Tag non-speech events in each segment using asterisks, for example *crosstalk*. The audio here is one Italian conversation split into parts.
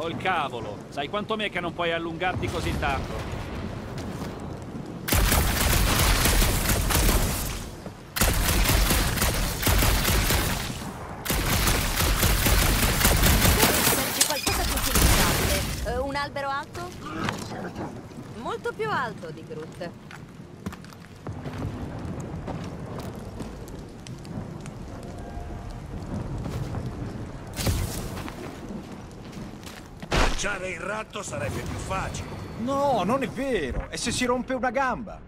Col cavolo, sai quanto me che non puoi allungarti così tanto? Serve qualcosa di utilizzabile. Eh, un albero alto? Molto più alto di Groot. Lanciare il ratto sarebbe più facile. No, non è vero. E se si rompe una gamba?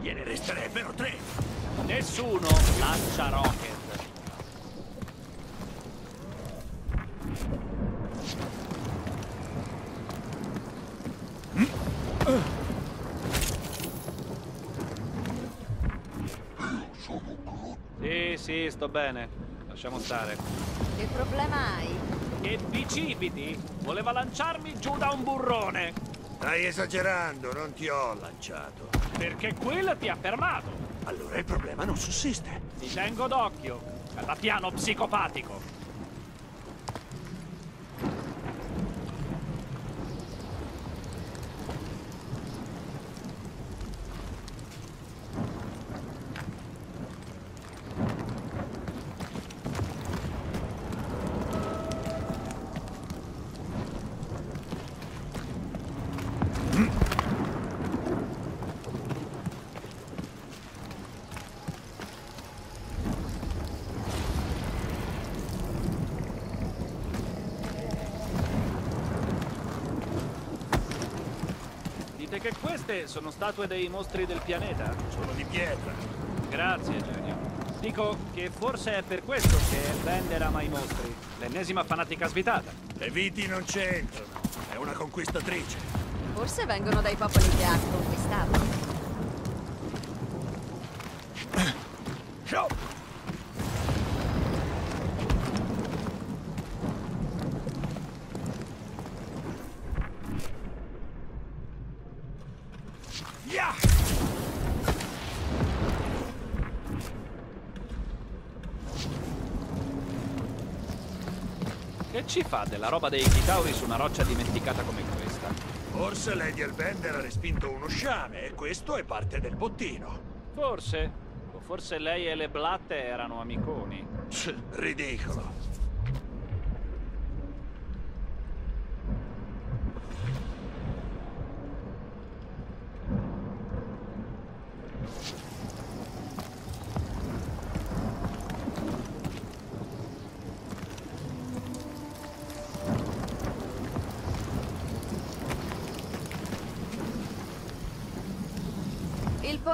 Gliene resterebbero tre. Nessuno lancia rocket. Sì, sì, sto bene. Lasciamo stare. Che problema hai? Che bicipiti! Voleva lanciarmi giù da un burrone! Stai esagerando, non ti ho lanciato. Perché quella ti ha fermato! Allora il problema non sussiste. Ti tengo d'occhio! Da piano psicopatico! Dite che queste sono statue dei mostri del pianeta? Sono di pietra. Grazie, Junior. Dico che forse è per questo che Bender ama i mostri. L'ennesima fanatica svitata. Le viti non c'entrano. È una conquistatrice. Forse vengono dai popoli che ha conquistato. Yeah! Che ci fa della roba dei Chitauri su una roccia dimenticata come questa? Forse Lady Elbender ha respinto uno sciame e questo è parte del bottino. Forse. O forse lei e le blatte erano amiconi. Ridicolo.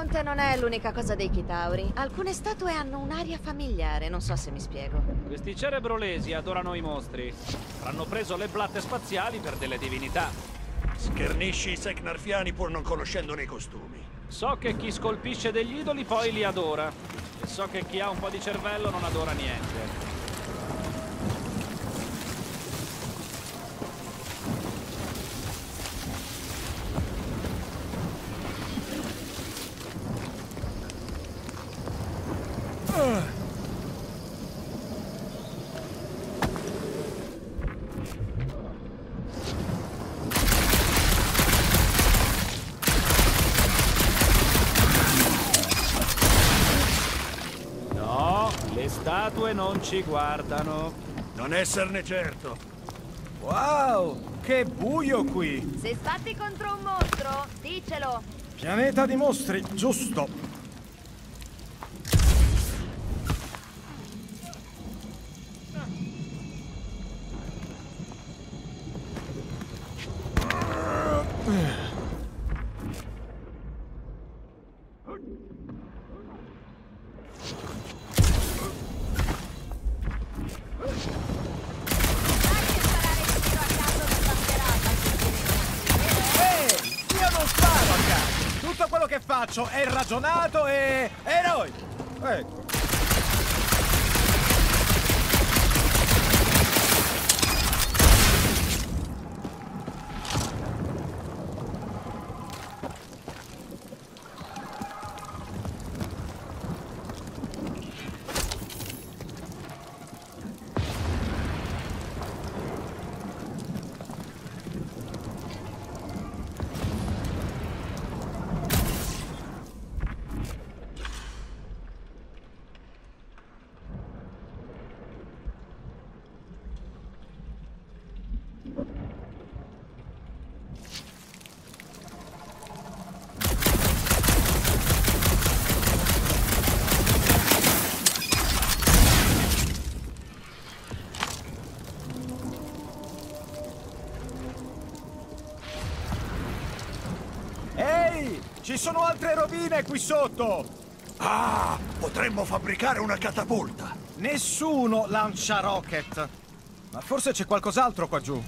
Il ponte non è l'unica cosa dei Chitauri. Alcune statue hanno un'aria familiare, non so se mi spiego. Questi cerebrolesi adorano i mostri. Hanno preso le blatte spaziali per delle divinità. Schernisci i secnarfiani pur non conoscendone i costumi. So che chi scolpisce degli idoli poi li adora. E so che chi ha un po' di cervello non adora niente. No, le statue non ci guardano. Non esserne certo. Wow, che buio qui. Se sbatti contro un mostro, dicelo. Pianeta di mostri, giusto. Ragionato e... sono altre rovine qui sotto! Ah, potremmo fabbricare una catapulta. Nessuno lancia rocket! Ma forse c'è qualcos'altro qua giù.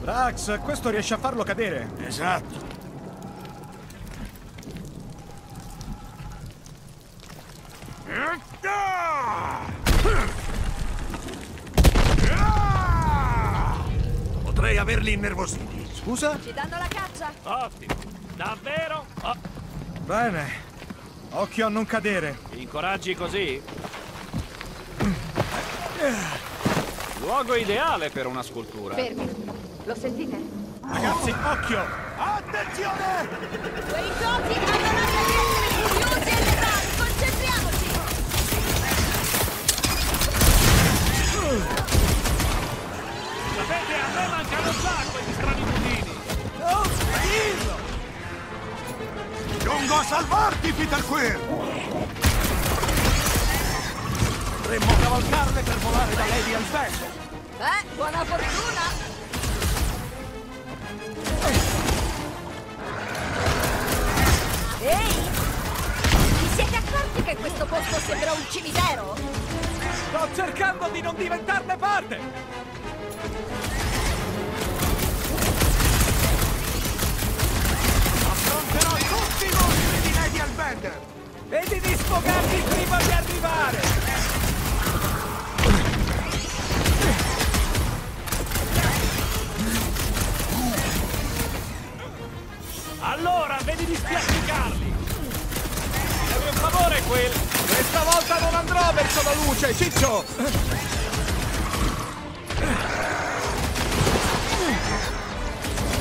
Drax, questo riesce a farlo cadere. Esatto. Potrei averli innervositi. Scusa? Ci danno la caccia? Ottimo. Davvero? Oh, Bene. Occhio a non cadere. incoraggi così? Luogo ideale per una scultura. Fermi. Lo sentite? Ragazzi, occhio! Attenzione! Quei goti hanno di essere e letali! Concentriamoci! Sapete, a me mancano già Giungo a salvarti, Peter Quill! Potremmo cavalcarle per volare da Lady al vento. Beh, buona fortuna! Ehi! Vi siete accorti che questo posto sembra un cimitero? Sto cercando di non diventarne parte! Albender! Vedi di sfogarti prima di arrivare! Allora, vedi di spiaccicarli. Devi un favore, quel. Questa volta non andrò verso la luce, Ciccio!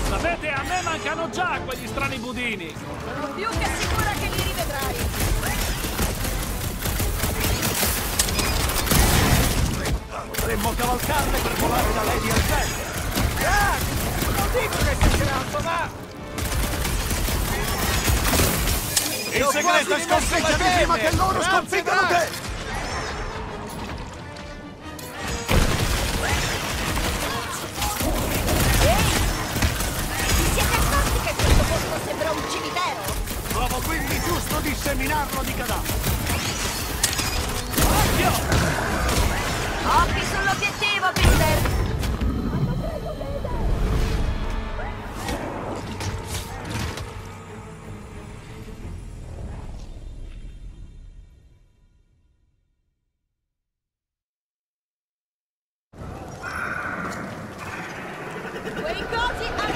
Sapete, a me mancano già quegli strani budini. Sono più che sicura che! Potremmo cavalcarle per volare da Lady al vento. Drax! Non dico che esagerato, ma... Il segreto è dimostrato prima che loro sconfiggano te! Quei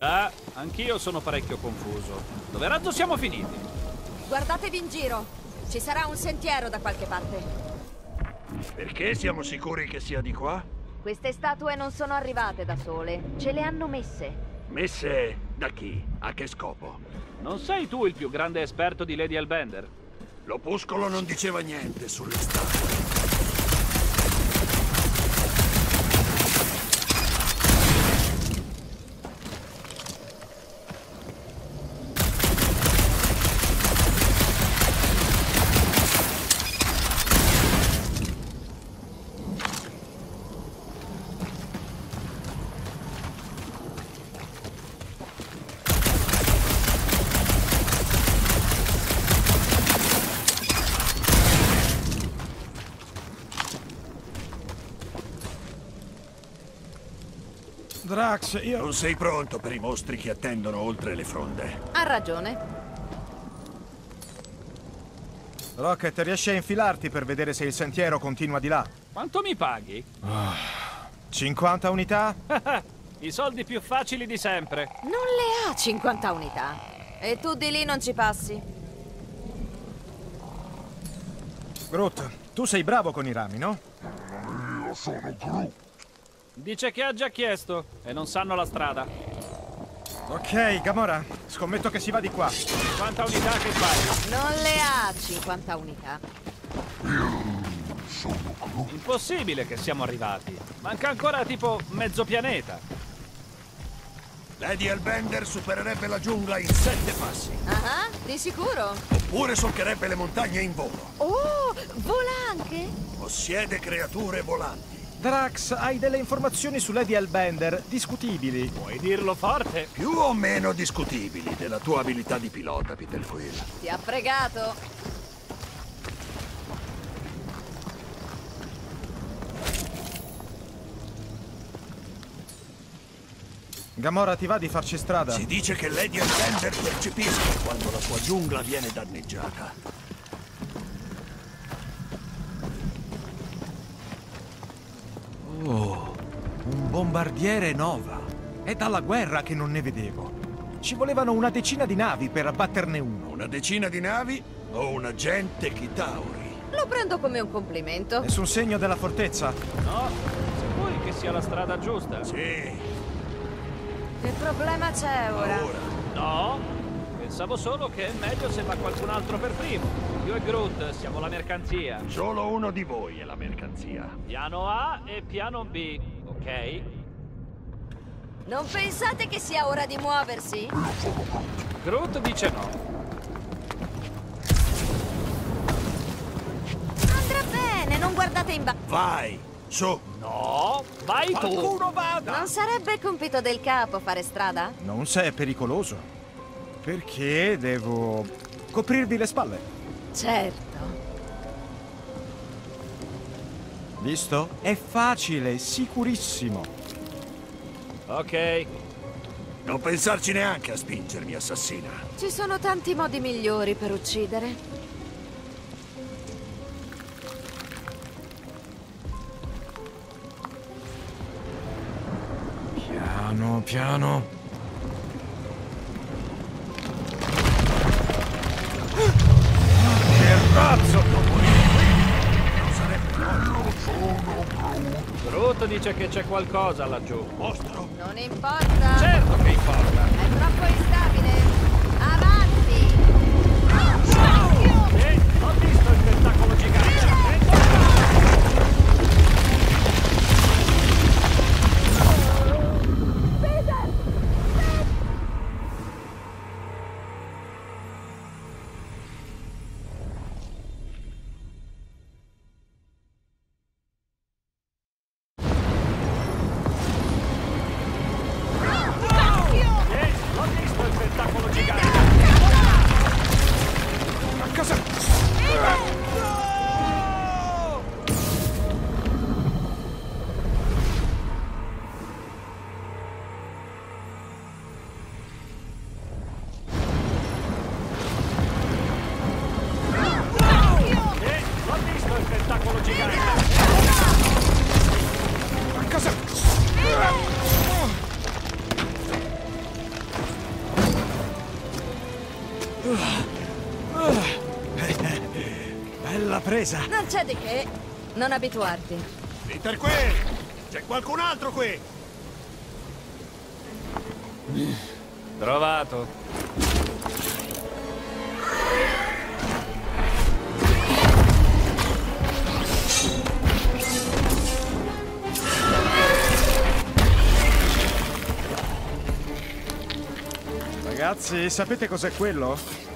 Ah, anch'io sono parecchio confuso. Dove razzo siamo finiti? Guardatevi in giro. Ci sarà un sentiero da qualche parte. Perché siamo sicuri che sia di qua? Queste statue non sono arrivate da sole. Ce le hanno messe. Messe da chi? A che scopo? Non sei tu il più grande esperto di Lady Elbender? L'opuscolo non diceva niente sulle statue. Drax, io... Non sei pronto per i mostri che attendono oltre le fronde. Ha ragione. Rocket, riesci a infilarti per vedere se il sentiero continua di là? Quanto mi paghi? 50 unità? *laughs* I soldi più facili di sempre. Non le ha 50 unità. E tu di lì non ci passi. Groot, tu sei bravo con i rami, no? Dice che ha già chiesto e non sanno la strada. Ok, Gamora, scommetto che si va di qua. Quanta unità che fai? Non le ha 50 unità. Impossibile che siamo arrivati. Manca ancora tipo mezzo pianeta. Lady Elbender supererebbe la giungla in sette passi. Ah, di sicuro? Oppure solcherebbe le montagne in volo. Oh, vola anche? Possiede creature volanti. Drax, hai delle informazioni su Lady Elbender discutibili. Puoi dirlo forte? Più o meno discutibili della tua abilità di pilota, Peter Quill. Ti ha fregato. Gamora, ti va di farci strada? Si dice che Lady Elbender percepisca quando la sua giungla viene danneggiata. Oh, un bombardiere Nova. È dalla guerra che non ne vedevo. Ci volevano una decina di navi per abbatterne uno. Una decina di navi o un agente Kitauri? Lo prendo come un complimento. Nessun segno della fortezza? No, se vuoi che sia la strada giusta? Sì, Che problema c'è ora? ora. No? Pensavo solo che è meglio se va qualcun altro per primo. Io e Groot siamo la mercanzia. Solo uno di voi è la mercanzia. Piano A e piano B, ok? Non pensate che sia ora di muoversi? Groot dice no. Andrà bene, non guardate in basso. Vai, su. No, vai tu! Qualcuno vada! Non sarebbe compito del capo fare strada? Non se è pericoloso. Perché devo coprirvi le spalle. Certo. Visto? È facile, sicurissimo. Ok, Non pensarci neanche a spingermi, assassina. Ci sono tanti modi migliori per uccidere. Piano, piano. Groot dice che c'è qualcosa laggiù. mostro. Non importa. Certo che importa! È troppo instabile. Bella presa! Non c'è di che. Non abituarti. Peter qui! C'è qualcun altro qui! Trovato. Ragazzi, sapete cos'è quello?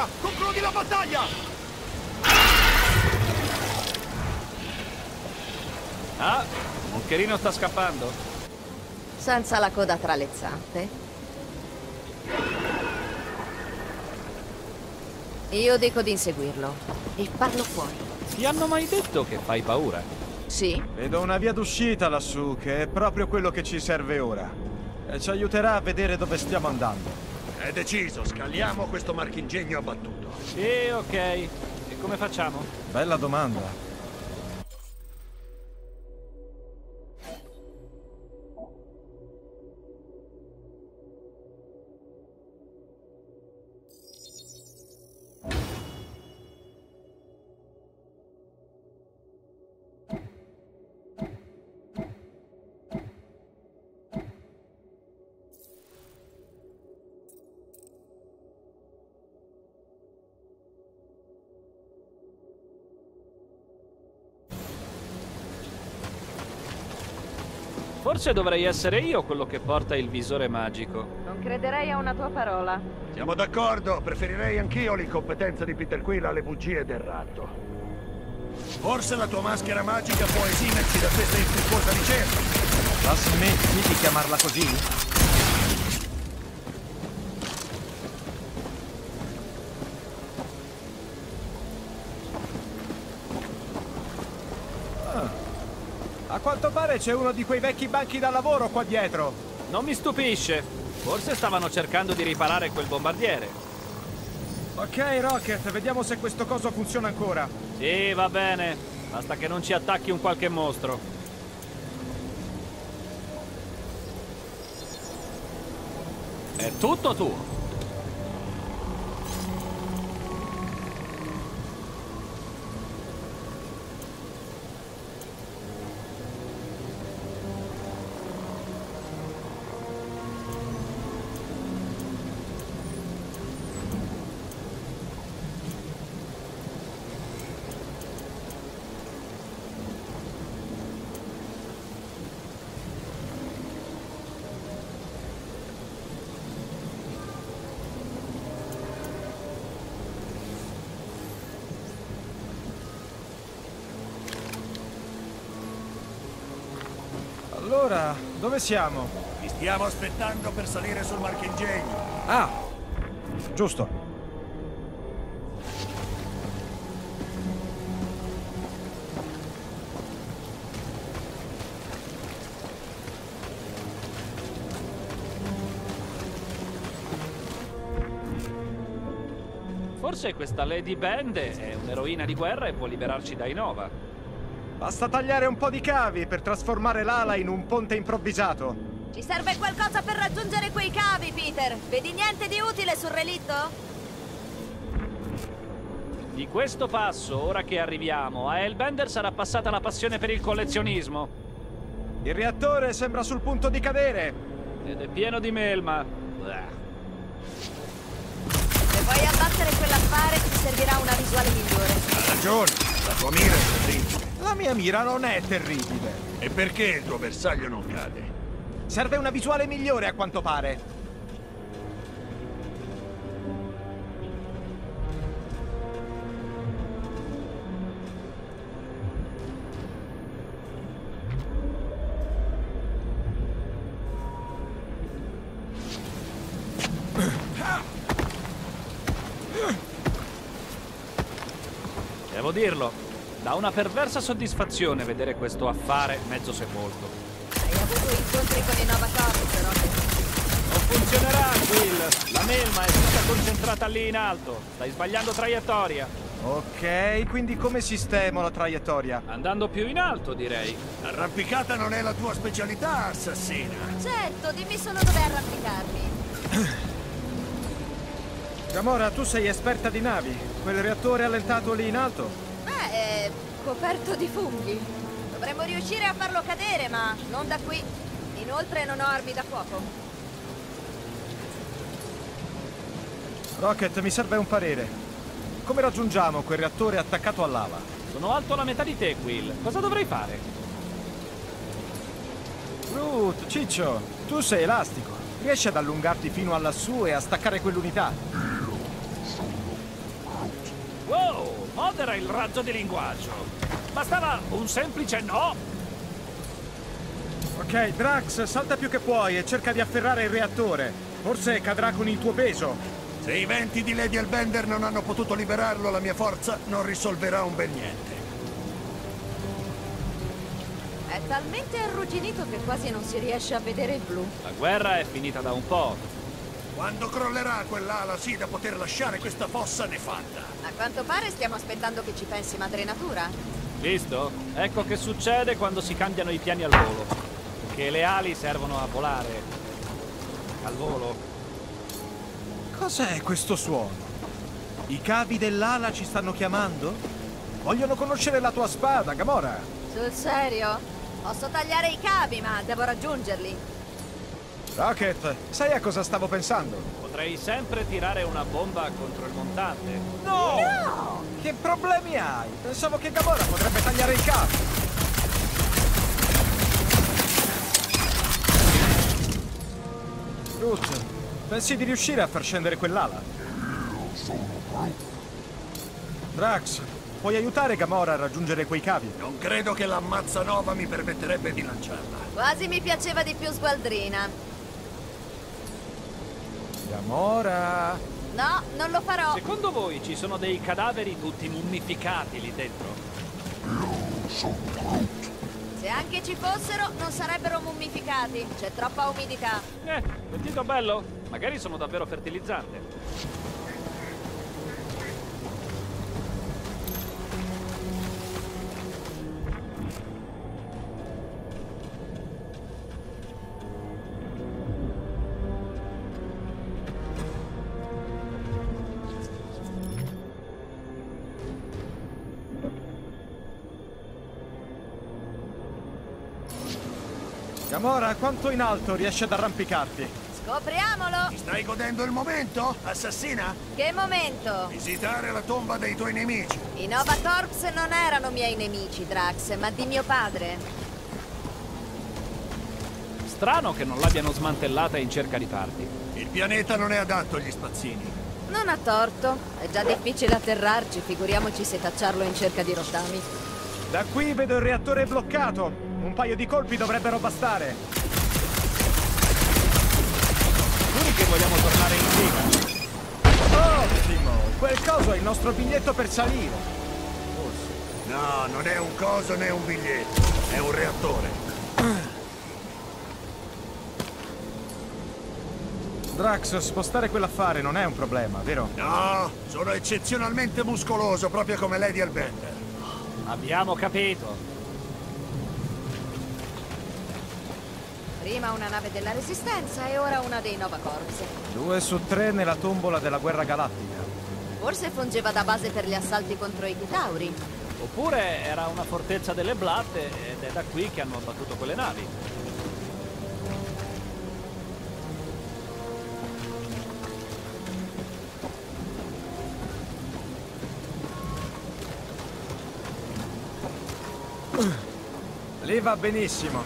Gamora! Concludi la battaglia! Ah, Moncherino sta scappando. Senza la coda tra le zampe. Io dico di inseguirlo. E parlo fuori. Ti hanno mai detto che fai paura? Sì? Vedo una via d'uscita lassù, che è proprio quello che ci serve ora. E ci aiuterà a vedere dove stiamo andando. È deciso, scaliamo questo marchingegno abbattuto. Sì, ok. E come facciamo? Bella domanda. Forse dovrei essere io quello che porta il visore magico. Non crederei a una tua parola. Siamo d'accordo, preferirei anch'io l'incompetenza di Peter Quill alle bugie del ratto. Forse la tua maschera magica può esimerci da questa infruttuosa ricerca. La smetti di chiamarla così? Quanto pare c'è uno di quei vecchi banchi da lavoro qua dietro. Non mi stupisce. Forse stavano cercando di riparare quel bombardiere. Ok, Rocket, vediamo se questo coso funziona ancora. Sì, va bene. Basta che non ci attacchi un qualche mostro. È tutto tuo. Siamo? Ti stiamo aspettando per salire sul marchingegno. Ah, giusto. Forse questa Lady Band è un'eroina di guerra e può liberarci dai Nova. Basta tagliare un po' di cavi per trasformare l'ala in un ponte improvvisato. Ci serve qualcosa per raggiungere quei cavi, Peter. Vedi niente di utile sul relitto? Di questo passo, ora che arriviamo, a Hellbender sarà passata la passione per il collezionismo. Il reattore sembra sul punto di cadere. Ed è pieno di melma. Bleh. Vuoi abbattere quell'affare, ti servirà una visuale migliore. Ha ragione, la tua mira è terribile. La mia mira non è terribile. E perché il tuo bersaglio non cade? Serve una visuale migliore a quanto pare. Dirlo, dà una perversa soddisfazione vedere questo affare mezzo sepolto. Hai avuto incontri con i Nova Corps, però. Non funzionerà, Will! La melma è tutta concentrata lì in alto. Stai sbagliando traiettoria. Ok, quindi come sistemo la traiettoria? Andando più in alto, direi. Arrampicata non è la tua specialità, assassina. Certo, dimmi solo dove arrampicarmi. Gamora, tu sei esperta di navi. Quel reattore allentato lì in alto? Coperto di funghi. Dovremmo riuscire a farlo cadere, ma non da qui. Inoltre non ho armi da fuoco. Rocket, mi serve un parere. Come raggiungiamo quel reattore attaccato all'ala? Sono alto la metà di te, Will. Cosa dovrei fare? Groot, Ciccio, tu sei elastico. Riesci ad allungarti fino a lassù e a staccare quell'unità? Wow, modera il razzo di linguaggio. Bastava un semplice no. Ok, Drax, salta più che puoi e cerca di afferrare il reattore. Forse cadrà con il tuo peso. Se i venti di Lady Elbender non hanno potuto liberarlo, la mia forza non risolverà un bel niente. È talmente arrugginito che quasi non si riesce a vedere il blu. La guerra è finita da un po'. Quando crollerà quell'ala sì da poter lasciare questa fossa nefatta? A quanto pare stiamo aspettando che ci pensi Madre Natura. Visto? Ecco che succede quando si cambiano i piani al volo. Che le ali servono a volare. Al volo. Cos'è questo suono? I cavi dell'ala ci stanno chiamando? Vogliono conoscere la tua spada, Gamora. Sul serio? Posso tagliare i cavi, ma devo raggiungerli. Rocket, sai a cosa stavo pensando? Potrei sempre tirare una bomba contro il montante. No! No! Che problemi hai? Pensavo che Gamora potrebbe tagliare il cavo. Groot, pensi di riuscire a far scendere quell'ala? Drax, puoi aiutare Gamora a raggiungere quei cavi? Non credo che l'ammazza nova mi permetterebbe di lanciarla. Quasi mi piaceva di più Sgualdrina. Gamora! No, non lo farò. Secondo voi ci sono dei cadaveri tutti mummificati lì dentro? Se anche ci fossero, non sarebbero mummificati. C'è troppa umidità. Eh, vestito bello? Magari sono davvero fertilizzante. Gamora, quanto in alto riesci ad arrampicarti? Scopriamolo! Ti stai godendo il momento, assassina? Che momento! Visitare la tomba dei tuoi nemici. I Nova Corps non erano miei nemici, Drax, ma di mio padre. Strano che non l'abbiano smantellata in cerca di parti. Il pianeta non è adatto agli spazzini. Non ha torto. È già difficile atterrarci, figuriamoci se tacciarlo in cerca di rottami. Da qui vedo il reattore bloccato. Un paio di colpi dovrebbero bastare. Sicuri che vogliamo tornare in riga? Ottimo! Quel coso è il nostro biglietto per salire. No, non è un coso né un biglietto. È un reattore. *clears throat* Drax, spostare quell'affare non è un problema, vero? No, sono eccezionalmente muscoloso, proprio come Lady Albender. Abbiamo capito. Prima una nave della Resistenza e ora una dei Nova Corps. Due su tre nella tombola della guerra galattica. Forse fungeva da base per gli assalti contro i Chitauri. Oppure era una fortezza delle blatte ed è da qui che hanno abbattuto quelle navi. Lì va benissimo.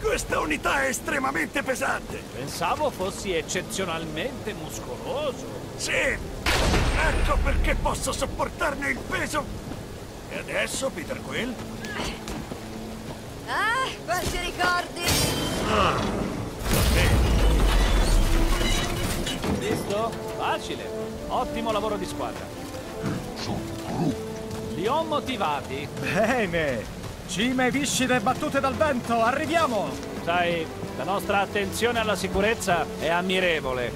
Questa unità è estremamente pesante. Pensavo fossi eccezionalmente muscoloso. Sì, ecco perché posso sopportarne il peso. E adesso, Peter Quill? Ah, quanti ricordi! Visto? Facile. Ottimo lavoro di squadra. Li ho motivati. Bene! Cime viscide battute dal vento, arriviamo! Sai, la nostra attenzione alla sicurezza è ammirevole.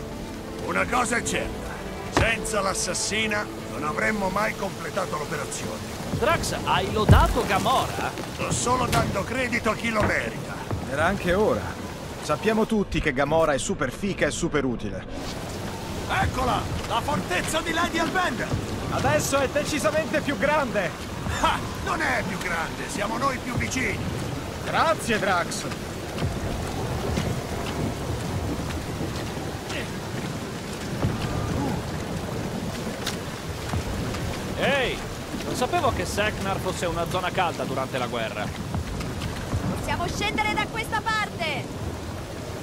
Una cosa è certa. Senza l'assassina non avremmo mai completato l'operazione. Drax, hai lodato Gamora? Sto solo dando credito a chi lo merita. Era anche ora. Sappiamo tutti che Gamora è super fica e super utile. Eccola! La fortezza di Lady Albender! Adesso è decisamente più grande! Ah, non è più grande, siamo noi più vicini. Grazie, Drax! Ehi, non sapevo che Seknar fosse una zona calda durante la guerra. Possiamo scendere da questa parte!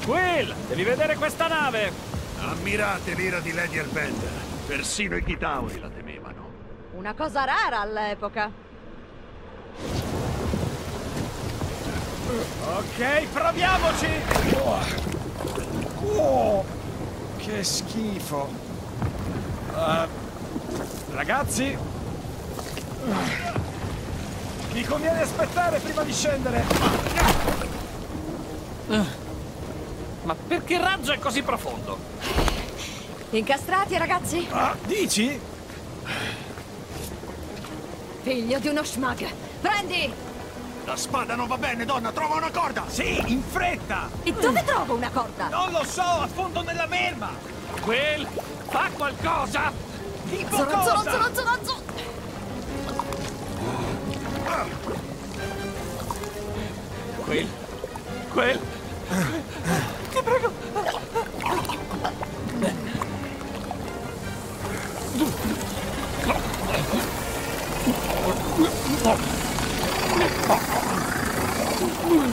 Quill, devi vedere questa nave! Ammirate l'ira di Lady Albender. Persino i Chitauri la temevano. Una cosa rara all'epoca. Ok, proviamoci! Oh, oh, che schifo. Uh, ragazzi, vi conviene aspettare prima di scendere. Ma perché il raggio è così profondo? Incastrati, ragazzi? Ah, dici? Figlio di uno schmag. Prendi! La spada non va bene, donna, trova una corda! Sì, in fretta! E dove trovo una corda? Non lo so, a fondo nella melma! Quel, fa qualcosa! Tipo Zoro, cosa? zoro, zoro, zoro, zoro. Quel, quel... Ti prego! Oh, che schifo. Uh, ragazzi, vi conviene aspettare prima di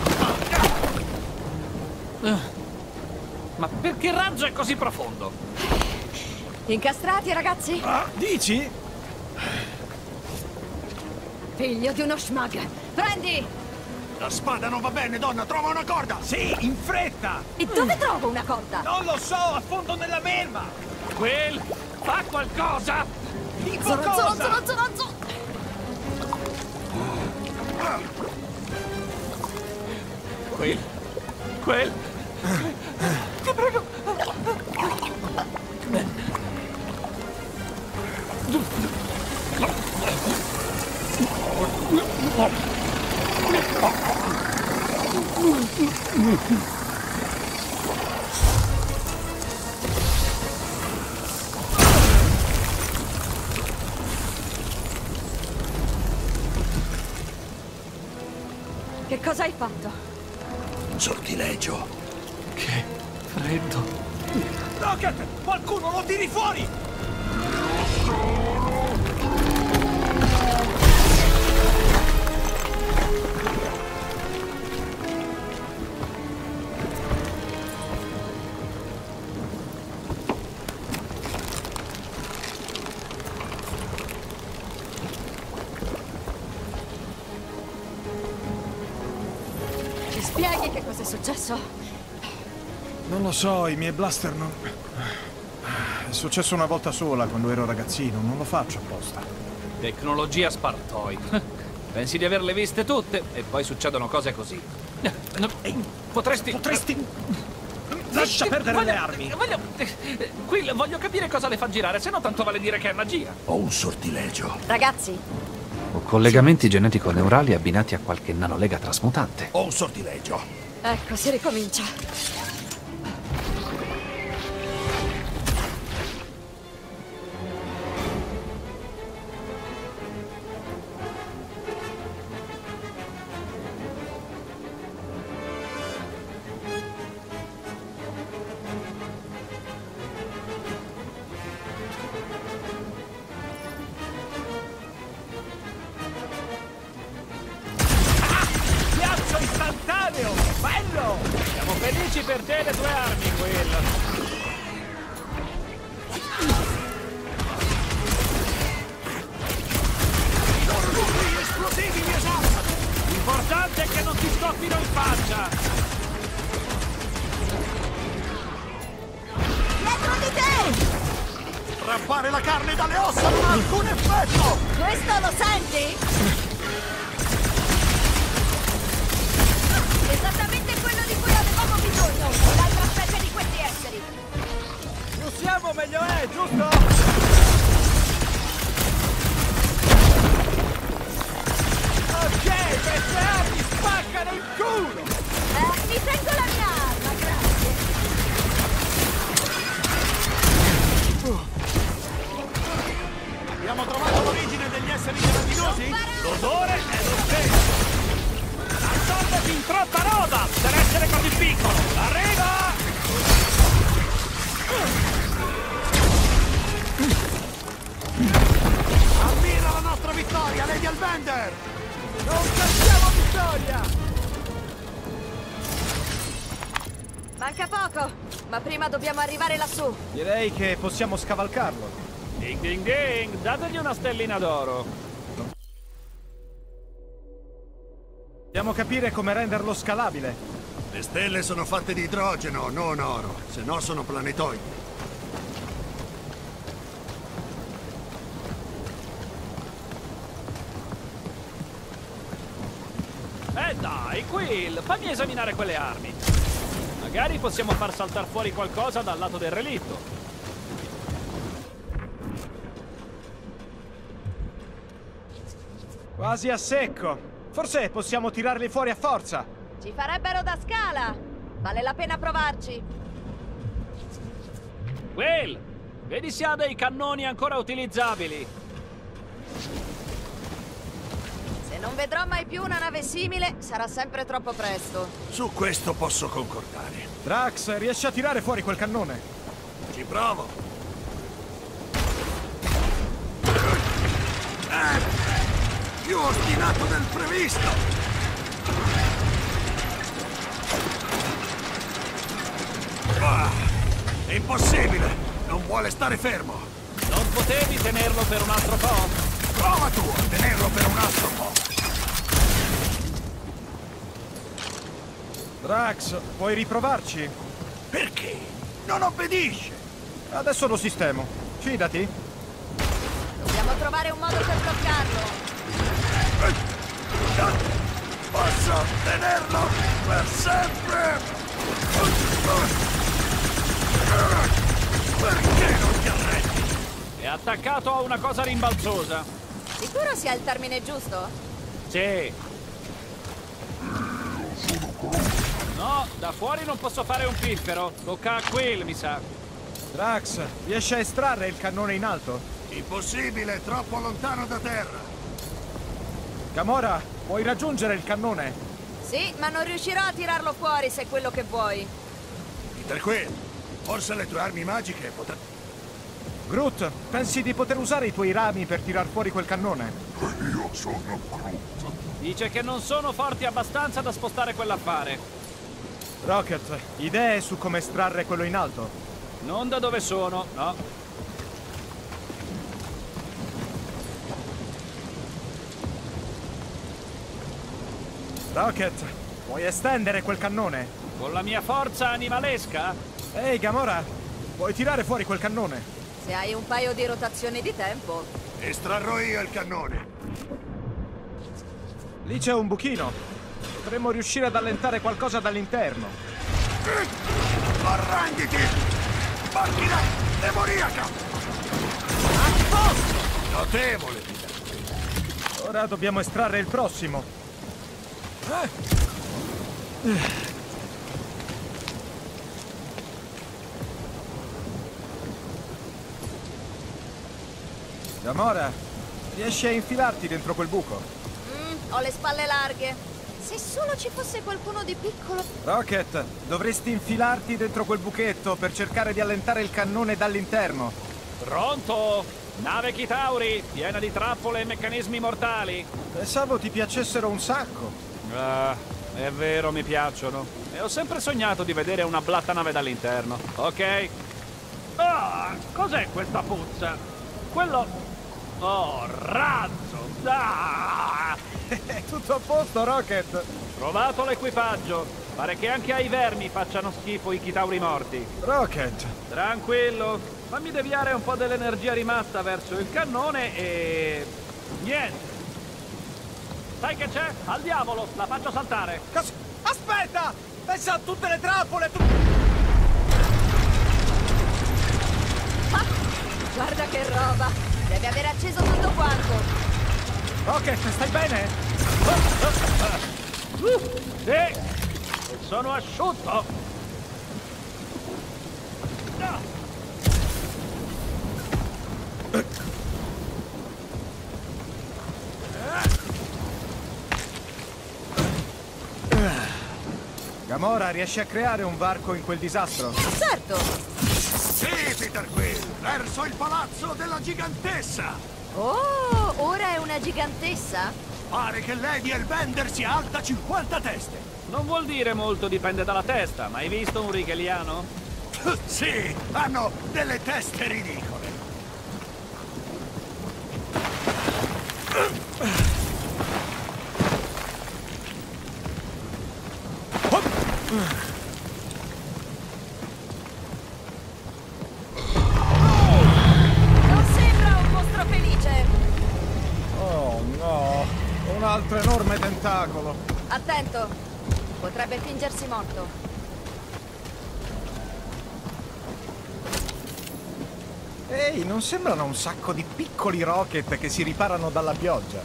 Incastrati, ragazzi? Ah, dici? Figlio di uno schmag. Prendi! La spada non va bene, donna, trova una corda! Sì, in fretta! E dove trovo una corda? Non lo so, a fondo nella melma! Quel, fa qualcosa! Tipo zoro, cosa? zoro, zoro, zoro. Quel, quel... Che cosa hai fatto? Un sortilegio. Che freddo! Rocket, qualcuno lo tiri fuori! So, i miei blaster non... È successo una volta sola quando ero ragazzino, non lo faccio apposta. Tecnologia Spartoi. *laughs* Pensi di averle viste tutte e poi succedono cose così. Potresti... Potresti... Lascia perdere Voglio- le armi! Voglio... Quill, voglio capire cosa le fa girare, se no tanto vale dire che è magia. Ho un sortilegio. Ragazzi, O collegamenti genetico-neurali abbinati a qualche nanolega trasmutante. Ho un sortilegio. ecco, si ricomincia. Bello! Siamo felici per te e le tue armi, Quill. Esplosivi mi esaltano! L'importante è che non ti scoppino in faccia. Dietro di te! Strappare la carne dalle ossa non ha alcun effetto! Questo lo senti? Siamo meglio è, giusto? Ok, queste armi spaccano il culo! Eh, mi tengo la mia arma, grazie! Abbiamo trovato l'origine degli esseri gelatinosi? L'odore è lo stesso! Assorberti in troppa roba per essere così piccolo! Arriva! Nostra vittoria, Lady Albender! Non cantiamo vittoria! Manca poco, ma prima dobbiamo arrivare lassù. Direi che possiamo scavalcarlo. Ding ding ding! Dategli una stellina d'oro! Dobbiamo capire come renderlo scalabile. Le stelle sono fatte di idrogeno, non oro, se no sono planetoidi. Eh dai, Quill, fammi esaminare quelle armi. Magari possiamo far saltare fuori qualcosa dal lato del relitto. Quasi a secco. Forse possiamo tirarli fuori a forza. Ci farebbero da scala. Vale la pena provarci. Quill, vedi se ha dei cannoni ancora utilizzabili. Non vedrò mai più una nave simile, sarà sempre troppo presto. Su questo posso concordare. Drax, riesci a tirare fuori quel cannone? Ci provo. Eh, più ostinato del previsto! Ah, è impossibile! Non vuole stare fermo! Non potevi tenerlo per un altro po'? Prova tu a tenerlo per un altro po'! Drax, puoi riprovarci? Perché? Non obbedisce! Adesso lo sistemo. Fidati. Dobbiamo trovare un modo per bloccarlo. Posso tenerlo per sempre! Perché non ti arrendi? È attaccato a una cosa rimbalzosa. Sicuro sia il termine giusto? Sì. No, da fuori non posso fare un piffero. Tocca a Quill, mi sa. Drax, riesci a estrarre il cannone in alto? Impossibile, troppo lontano da terra! Gamora, puoi raggiungere il cannone? Sì, ma non riuscirò a tirarlo fuori se è quello che vuoi. Peter Quill, forse le tue armi magiche potrebbero... Groot, pensi di poter usare i tuoi rami per tirar fuori quel cannone? Dice che non sono forti abbastanza da spostare quell'affare. Rocket, idee su come estrarre quello in alto? Non da dove sono, no. Rocket, puoi estendere quel cannone? Con la mia forza animalesca? Ehi, Gamora, puoi tirare fuori quel cannone? Se hai un paio di rotazioni di tempo. Estrarrò io il cannone. Lì c'è un buchino. Potremmo riuscire ad allentare qualcosa dall'interno. Arrenditi! Macchina demoniaca! Notevole, Peter. Ora dobbiamo estrarre il prossimo. Gamora, riesci a infilarti dentro quel buco? Mm, ho le spalle larghe. Se solo ci fosse qualcuno di piccolo. Rocket, dovresti infilarti dentro quel buchetto per cercare di allentare il cannone dall'interno. Pronto? Nave Chitauri, piena di trappole e meccanismi mortali. Pensavo ti piacessero un sacco. Ah, è vero, mi piacciono. E ho sempre sognato di vedere una blatta nave dall'interno. Ok? Ah, cos'è questa puzza? Quello... Oh, razzo! Ah! È *laughs* tutto a posto, Rocket. Provato l'equipaggio. Pare che anche ai vermi facciano schifo i chitauri morti. Rocket, Tranquillo. Fammi deviare un po' dell'energia rimasta verso il cannone e... Niente. Sai che c'è? Al diavolo, la faccio saltare. Cas- Aspetta! Pensa a tutte le trappole! tu- Ah, guarda che roba! Deve aver acceso tutto quanto. Ok, stai bene? Sì! E sono asciutto! Gamora, riesci a creare un varco in quel disastro? Certo! Sì, Peter Quill! Verso il palazzo della gigantessa! Oh, ora è una gigantessa? Pare che Lady Elbender sia alta 50 teste! Non vuol dire molto, dipende dalla testa. Mai visto un righeliano? *laughs* Sì, hanno delle teste ridicole! Non sembrano un sacco di piccoli rocket che si riparano dalla pioggia?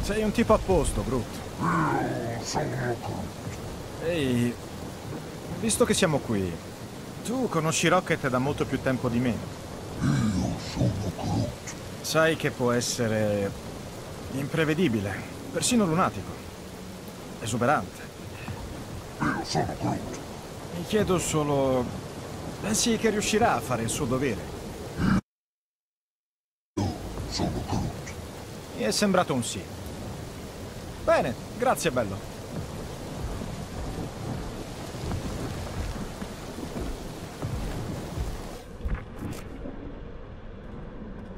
Sei un tipo a posto, Groot. Ehi, visto che siamo qui, tu conosci Rocket da molto più tempo di me. Sai che può essere imprevedibile, persino lunatico, esuberante. Mi chiedo solo, pensi che riuscirà a fare il suo dovere? Mi è sembrato un sì. Bene, grazie bello.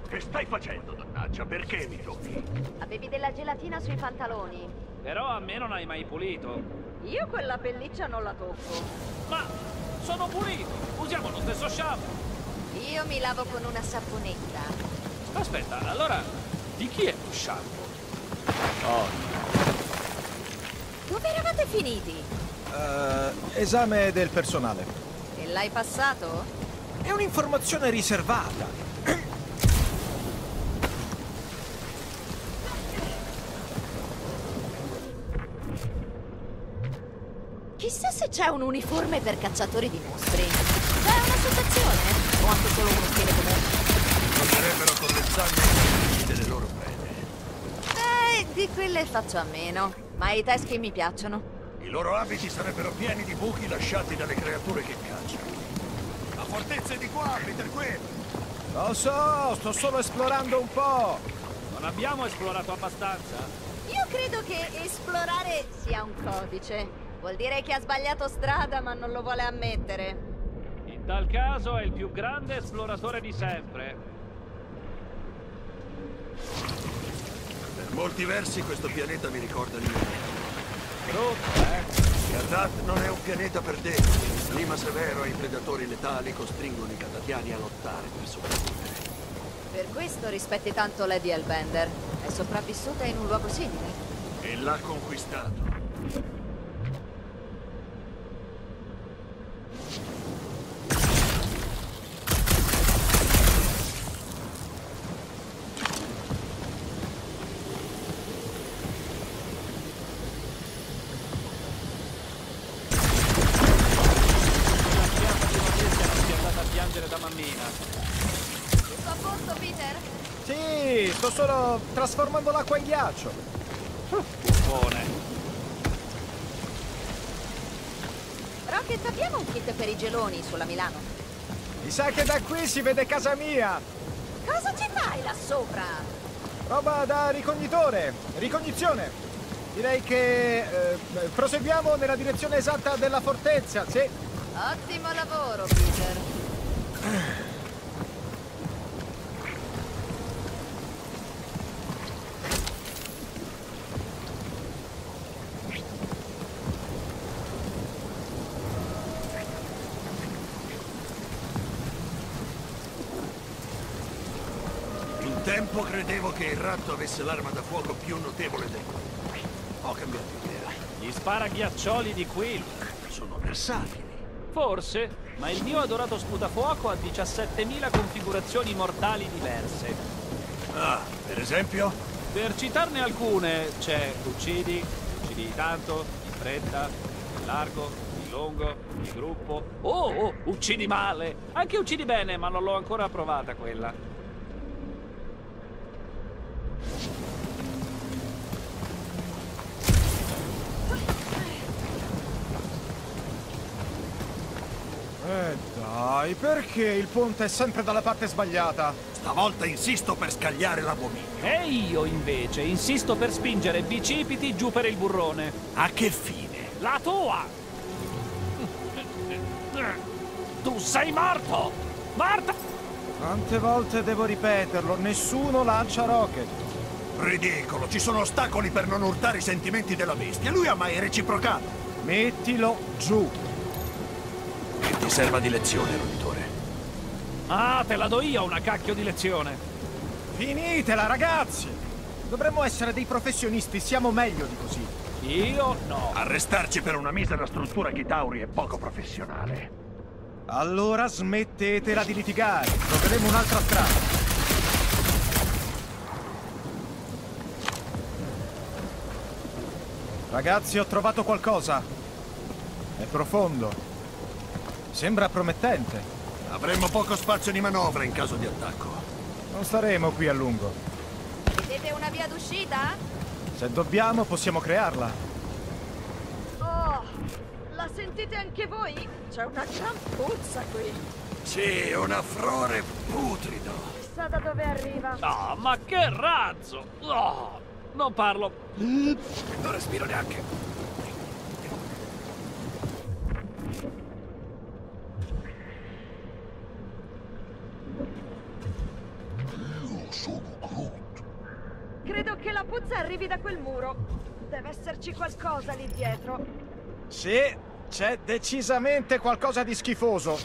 Che stai facendo, dannaggia? Perché mi tocchi? Avevi della gelatina sui pantaloni. Però a me non hai mai pulito. Io quella pelliccia non la tocco. Ma sono pulito! Usiamo lo stesso shampoo! Io mi lavo con una saponetta. Aspetta, allora di chi è lo shampoo? Oh, Dove eravate finiti? Eh, esame del personale. E l'hai passato? È un'informazione riservata. Chissà se c'è un uniforme per cacciatori di mostri. C'è un'associazione? O anche solo uno scheletro? Tornerebbero con le zanne delle loro prede. Eh, di quelle faccio a meno. Ma i teschi mi piacciono. I loro abiti sarebbero pieni di buchi lasciati dalle creature che cacciano. La fortezza è di qua, Peter Quill! Lo so, sto solo esplorando un po'. non abbiamo esplorato abbastanza? Io credo che esplorare sia un codice. Vuol dire che ha sbagliato strada ma non lo vuole ammettere. In tal caso è il più grande esploratore di sempre. Per molti versi questo pianeta mi ricorda il mio. Brutto, eh? Karnat non è un pianeta per denti. Il clima severo e i predatori letali costringono i catatiani a lottare per sopravvivere. Per questo rispetti tanto Lady Elbender. È sopravvissuta in un luogo simile. E l'ha conquistato. La fiamma di notizia non sia andata a piangere da mammina. Tutto a posto, Peter? Sì, sto solo trasformando l'acqua in ghiaccio. Buffone. Rocket, abbiamo un kit per i geloni sulla Milano. Mi sa che da qui si vede casa mia. Cosa ci fai là sopra? Roba da ricognitore. Ricognizione. Direi che eh, proseguiamo nella direzione esatta della fortezza, sì. Ottimo lavoro, Peter. *clears throat* Un tempo credevo che il ratto avesse l'arma da fuoco più notevole del mondo. Ho cambiato idea. Gli sparaghiaccioli di Quill. Sono versatili. Forse, ma il mio adorato sputafuoco ha 17.000 configurazioni mortali diverse. Ah, per esempio? Per citarne alcune, c'è uccidi, uccidi di tanto, in fretta, in largo, in il lungo, il gruppo. Oh, oh, uccidi male. Anche uccidi bene, ma non l'ho ancora provata quella. Eh dai, perché il ponte è sempre dalla parte sbagliata? Stavolta insisto per scagliare l'abominio. E io invece insisto per spingere bicipiti giù per il burrone. A che fine? La tua! Tu sei morto! Morto! Quante volte devo ripeterlo? Nessuno lancia rocket. Ridicolo, ci sono ostacoli per non urtare i sentimenti della bestia. Lui ha mai reciprocato. Mettilo giù. Che ti serva di lezione, roditore. Ah, te la do io una cacchio di lezione. Finitela, ragazzi! Dovremmo essere dei professionisti, siamo meglio di così. Io no. Arrestarci per una misera struttura Chitauri è poco professionale. Allora smettetela di litigare, troveremo un'altra strada. Ragazzi, ho trovato qualcosa. È profondo. Sembra promettente. Avremmo poco spazio di manovra in caso di attacco. Non staremo qui a lungo. Vedete una via d'uscita? Se dobbiamo, possiamo crearla. Oh, la sentite anche voi? C'è una gran puzza qui. Sì, un affrore putrido. Chissà da dove arriva. Ah, ma che razzo! Oh, non parlo. Non respiro neanche. Credo che la puzza arrivi da quel muro. Deve esserci qualcosa lì dietro. Sì, c'è decisamente qualcosa di schifoso.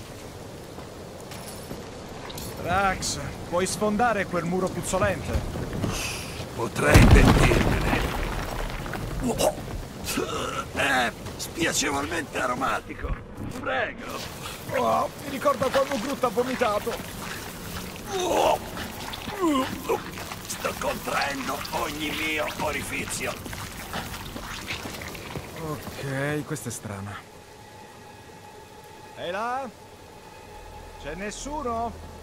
Rax, puoi sfondare quel muro puzzolente? Potrei pentirmene. Oh. È spiacevolmente aromatico. Prego. Oh, mi ricorda quando Groot ha vomitato. Oh. Sto contraendo ogni mio orifizio. Ok, questa è strana. Ehi là? C'è nessuno?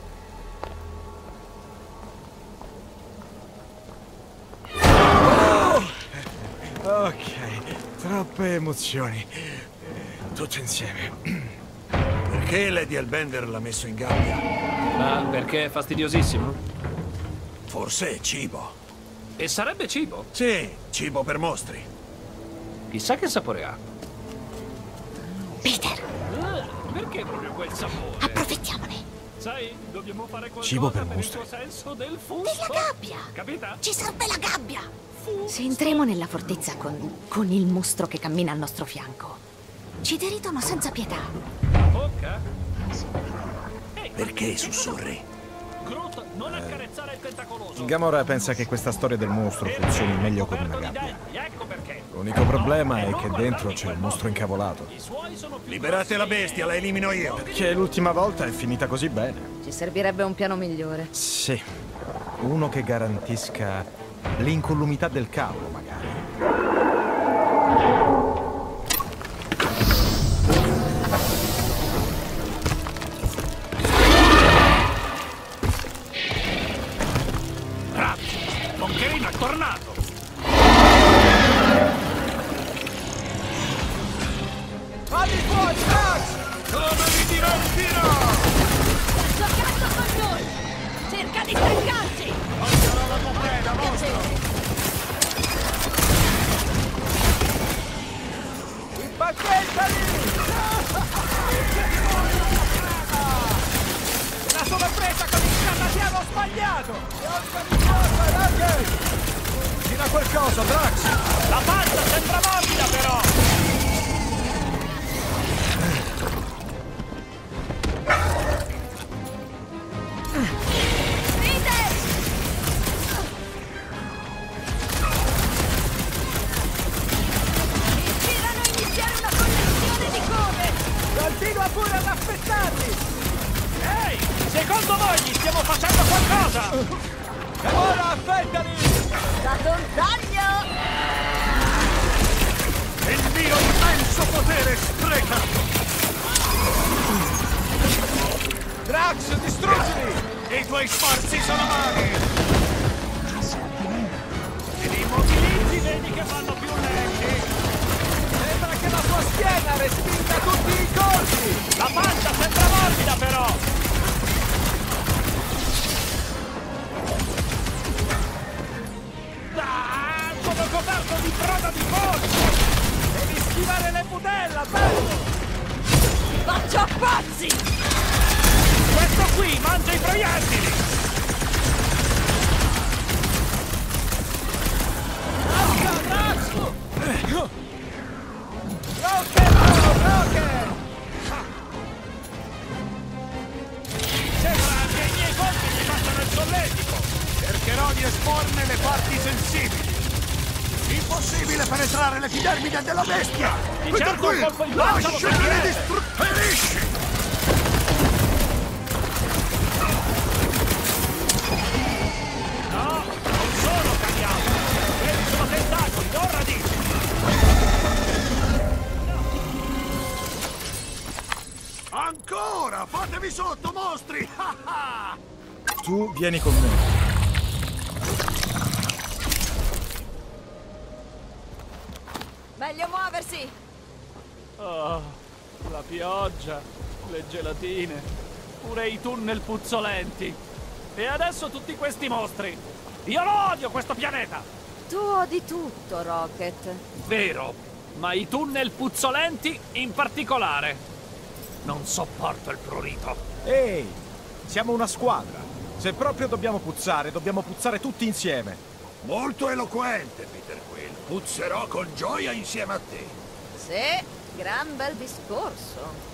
Ok, troppe emozioni. Tutte insieme. Perché Lady Elbender l'ha messo in gabbia? Ma perché è fastidiosissimo? Forse è cibo. E sarebbe cibo. Sì, cibo per mostri. Chissà che sapore ha. Peter, Ah, perché proprio quel sapore? approfittiamone. Sai, dobbiamo fare qualcosa Cibo per per, mostri. il tuo senso del Della fusto. gabbia. Capita? Ci serve la gabbia. Se entriamo nella fortezza con, con il mostro che cammina al nostro fianco, ci deridono senza pietà. Bocca? Perché sussurri? Groot, non accarezzare il tentacoloso. Gamora pensa che questa storia del mostro funzioni meglio come una gabbia. ecco perché. L'unico problema è che dentro c'è un mostro incavolato. I suoi sono più Liberate la bestia, la elimino io. Che l'ultima volta è finita così bene. Ci servirebbe un piano migliore. Sì, uno che garantisca l'incolumità del cavolo, magari. Potere sprecato! Drax, distruggili! I tuoi sforzi sono vani! Li immobilizzi vedi che vanno più lenti. Sembra che la sua schiena respinga tutti i colpi! La pancia sembra morbida però. Ah, sono coperto di broda di polso. Schivare le budella, bello. Faccio a pazzi! Questo qui mangia i proiettili. Rocket! Rocket! Sembra che i miei colpi mi facciano il solletico. Cercherò di esporne le parti sensibili! Impossibile penetrare l'epidermide della bestia! Di Peter certo un Quill, colpo in faccia lo lasciali sentirete. distru- Ferisci! No, non sono tagliato. Quelli sono tentacoli, non radici. Ancora! Fatevi sotto, mostri! *laughs* Tu vieni con me. Meglio muoversi! Oh, la pioggia, le gelatine, pure i tunnel puzzolenti. E adesso tutti questi mostri. Io lo odio questo pianeta! Tu odi tutto, Rocket. Vero, ma i tunnel puzzolenti in particolare. Non sopporto il prurito. Ehi, siamo una squadra. Se proprio dobbiamo puzzare, dobbiamo puzzare tutti insieme. Molto eloquente, Peter Quill. Puzzerò con gioia insieme a te. Sì, gran bel discorso.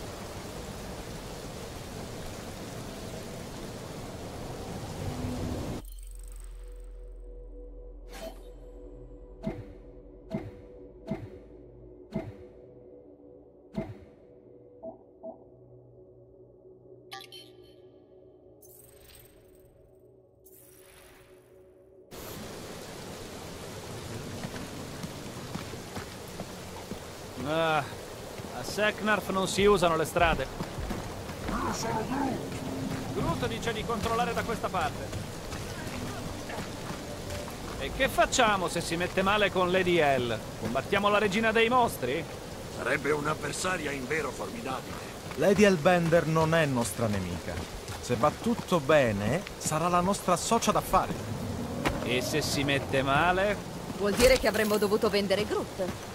Seknarf non si usano le strade. Groot dice di controllare da questa parte. E che facciamo se si mette male con Lady L? Combattiamo la regina dei mostri? Sarebbe un'avversaria invero formidabile. Lady Elbender non è nostra nemica. Se va tutto bene, sarà la nostra socia d'affari. E se si mette male? Vuol dire che avremmo dovuto vendere Groot.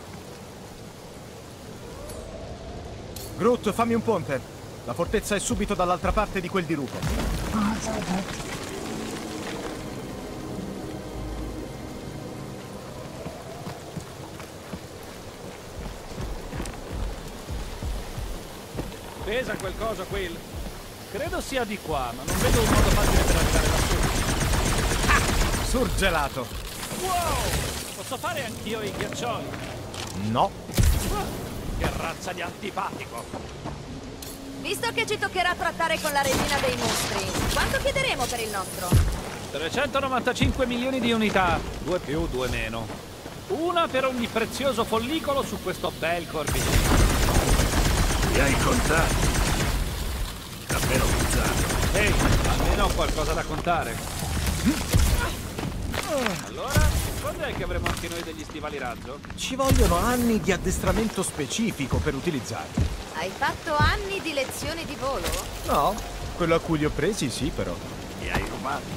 Groot, fammi un ponte. La fortezza è subito dall'altra parte di quel dirupo. Pesa qualcosa, Quill? Credo sia di qua, ma non vedo un modo facile per arrivare lassù. Surgelato. Wow! Posso fare anch'io i ghiaccioli? No. Che razza di antipatico! Visto che ci toccherà trattare con la regina dei mostri, quanto chiederemo per il nostro? 395 milioni di unità, due più, due meno. Una per ogni prezioso follicolo su questo bel corvino. Li hai contati? Davvero bizzarro. Ehi, almeno ho qualcosa da contare. Allora, quando è che avremo anche noi degli stivali razzo? Ci vogliono anni di addestramento specifico per utilizzarli. Hai fatto anni di lezioni di volo? No, quello a cui li ho presi sì, però. Li hai rubati?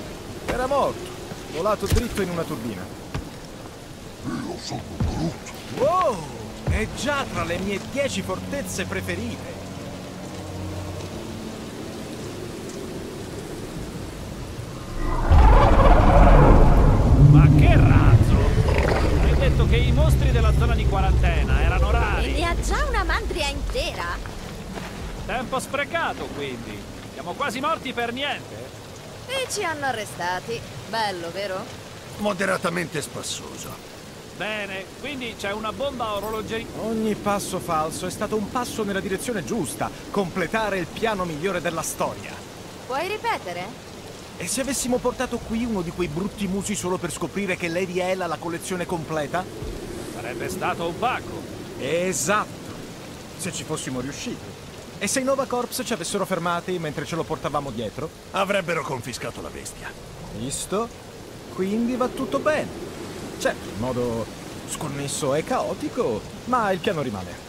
Era morto, volato dritto in una turbina. Wow! È già tra le mie dieci fortezze preferite. Ma che razzo! Hai detto che i mostri della zona di quarantena erano E rari. ne ha già una mandria intera? Tempo sprecato, quindi. Siamo quasi morti per niente. E ci hanno arrestati. Bello, vero? Moderatamente spassoso. Bene, quindi c'è una bomba a orologeria. Ogni passo falso è stato un passo nella direzione giusta, completare il piano migliore della storia. Puoi ripetere? E se avessimo portato qui uno di quei brutti musi solo per scoprire che Lady L ha la collezione completa? Sarebbe stato un pacco. Esatto. se ci fossimo riusciti. E se i Nova Corps ci avessero fermati mentre ce lo portavamo dietro? Avrebbero confiscato la bestia. Visto? Quindi va tutto bene. Certo, in modo sconnesso e caotico, ma il piano rimane.